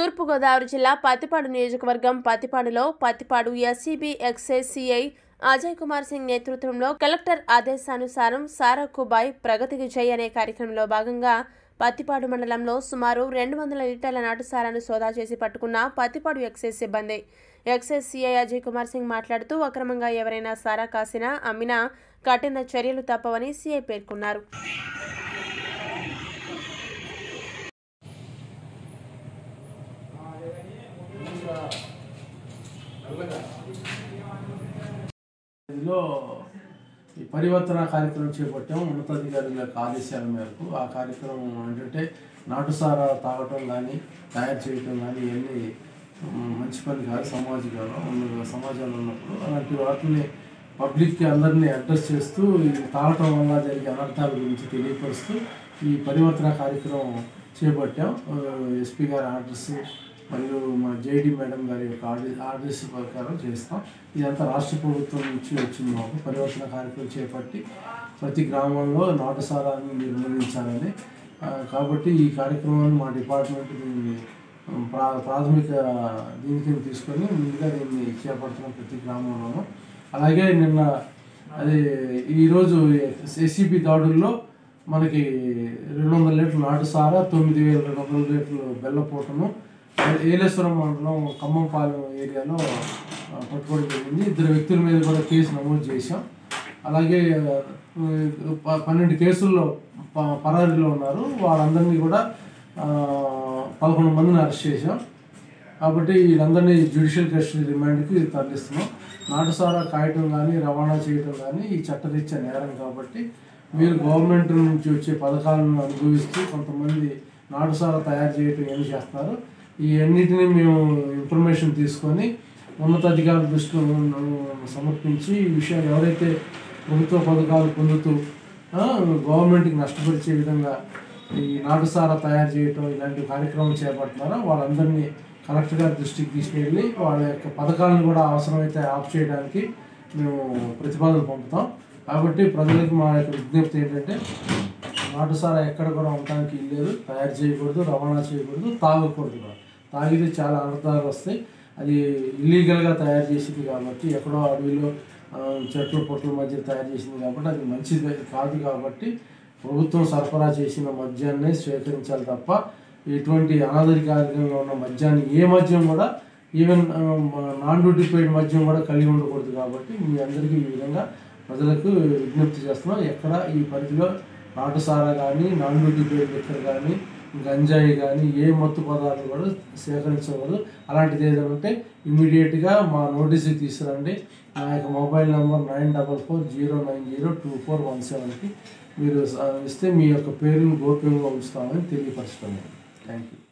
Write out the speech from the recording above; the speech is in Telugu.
తూర్పుగోదావరి జిల్లా పత్తిపాడు నియోజకవర్గం పత్తిపాడులో Pattipadu SCB excise CI Ajay Kumar Singh నేతృత్వంలో కలెక్టర్ ఆదేశానుసారం సారాకుబాయ్ ప్రగతికి జై అనే కార్యక్రమంలో భాగంగా పత్తిపాడు మండలంలో సుమారు రెండు వందల లీటర్ల నాటుసారాను సోదా చేసి పట్టుకున్న పత్తిపాడు ఎక్సైజ్ సిబ్బంది. ఎక్సైజ్ సిఐ అజయ్ కుమార్ సింగ్ మాట్లాడుతూ అక్రమంగా ఎవరైనా సారా కాసినా అమ్మినా కఠిన చర్యలు తప్పవని సిఐ పేర్కొన్నారు. ఇందులో ఈ పరివర్తన కార్యక్రమం చేపట్టాము. ఉన్నతాధికారుల యొక్క ఆదేశాల మేరకు ఆ కార్యక్రమం ఏంటంటే నాటుసారా తాగటం కానీ తయారు చేయటం కానీ ఇవన్నీ మంచి పని కాదు సమాజంలో ఉన్న సమాజంలో ఉన్నప్పుడు అలాంటి వాటిని పబ్లిక్కి అందరినీ అడ్రస్ చేస్తూ ఇది తాగటం వల్ల జరిగే అనర్థాల గురించి తెలియపరుస్తూ ఈ పరివర్తన కార్యక్రమం చేపట్టాం. ఎస్పీ గారి ఆర్డర్స్ మరియు మా జేడి మేడం గారి యొక్క ఆర్డర్ ఆర్డర్స్ ప్రకారం చేస్తాం. ఇదంతా రాష్ట్ర ప్రభుత్వం నుంచి వచ్చింది మాకు. పరివర్తన కార్యక్రమం చేపట్టి ప్రతి గ్రామంలో నాటసారాన్ని నిర్మూలించాలని కాబట్టి ఈ కార్యక్రమాన్ని మా డిపార్ట్మెంట్ దీన్ని ప్రా ప్రాథమిక దీనికి తీసుకొని ముందుగా దీన్ని చేపడుతున్నాం ప్రతి గ్రామంలోనూ. అలాగే నిన్న అది ఈరోజు ఏసీబీ దాడుల్లో మనకి రెండు వందల లీటర్లు నాటుసారా తొమ్మిది వేల రెండు వందల లీటర్లు బెల్లపూటను ఏలేశ్వరం మండలం ఖమ్మంపాలెం ఏరియాలో ఆ, పట్టుకోవడం జరిగింది. ఇద్దరు వ్యక్తుల మీద కూడా కేసు నమోదు చేశాం. అలాగే పన్నెండు కేసుల్లో ప- పరారీలో ఉన్నారు. వాళ్ళందరినీ కూడా పదకొండు మందిని అరెస్ట్ చేశాం. కాబట్టి వీళ్ళందరినీ జ్యుడిషియల్ కస్టడీ రిమాండ్కి తరలిస్తున్నాం. నాటుసారా కాయటం కానీ రవాణా చేయటం కానీ ఈ చట్టరీత్యా నేరం కాబట్టి మీరు గవర్నమెంట్ నుంచి వచ్చే పథకాలను అనుభవిస్తూ కొంతమంది నాటుసారా తయారు చేయటం ఏం చేస్తున్నారు ఈ అన్నిటిని మేము ఇన్ఫర్మేషన్ తీసుకొని ఉన్నతాధికారుల దృష్టిలో సమర్పించి ఈ విషయాలు ఎవరైతే ప్రభుత్వ పథకాలు పొందుతూ గవర్నమెంట్కి నష్టపరిచే విధంగా ఈ నాటుసారా తయారు చేయటం ఇలాంటి కార్యక్రమం చేపడుతున్నారో వాళ్ళందరినీ కలెక్టర్ గారి దృష్టికి తీసుకెళ్ళి వాళ్ళ యొక్క పథకాలను కూడా అవసరమైతే ఆఫ్ చేయడానికి మేము ప్రతిపాదన పంపుతాం. కాబట్టి ప్రజలకు మా యొక్క విజ్ఞప్తి ఏంటంటే నాటుసారా ఎక్కడ కూడా ఉండటానికి లేదు తయారు చేయకూడదు రవాణా చేయకూడదు తాగకూడదు కూడా. తాగితే చాలా అనర్థాలు వస్తాయి. అది ఇల్లీగల్గా తయారు చేసింది కాబట్టి ఎక్కడో అడవిలో చెట్ల చెట్లు పొట్ల మధ్య తయారు చేసింది కాబట్టి అది మంచిది కాదు కాబట్టి ప్రభుత్వం సరఫరా చేసిన మద్యాన్నే స్వీకరించాలి తప్ప ఎటువంటి అనాధరికారికంగా ఉన్న మద్యాన్ని ఏ మద్యం కూడా ఈవెన్ నాన్ డ్యూటీ పెయిడ్ మద్యం కూడా కలిగి ఉండకూడదు కాబట్టి మీ అందరికీ ఈ విధంగా ప్రజలకు విజ్ఞప్తి చేస్తున్నాం. ఎక్కడ ఈ పరిధిలో నాటుసారా కానీ నాన్ డ్యూటీ పెయిడ్ లిక్కర్ కానీ గంజాయి కానీ ఏ మత్తు పదార్థాలు కూడా సేకరించకూడదు. అలాంటిది ఏదైనా ఉంటే ఇమీడియట్గా మా నోటీస్కి తీసుకురండి. నా యొక్క mobile number nine double four zero nine zero two four one సెవెన్కి మీరు ఇస్తే మీ యొక్క పేరును గోప్యంగా ఉంచుతామని తెలియపరచుతున్నాను థ్యాంక్ యూ